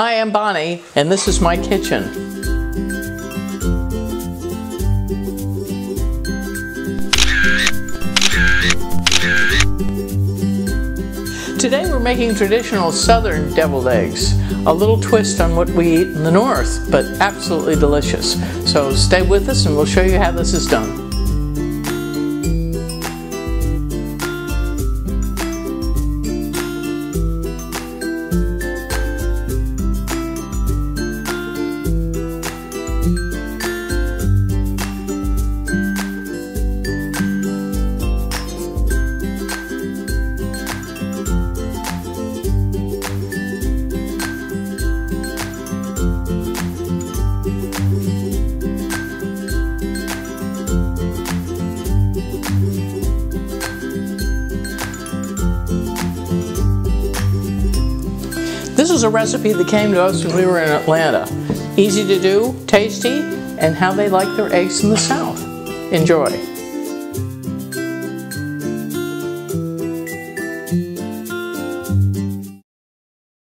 Hi, I'm Bonnie, and this is my kitchen. Today we're making traditional southern deviled eggs. A little twist on what we eat in the north, but absolutely delicious. So stay with us and we'll show you how this is done. This is a recipe that came to us when we were in Atlanta. Easy to do, tasty, and how they like their eggs in the South. Enjoy.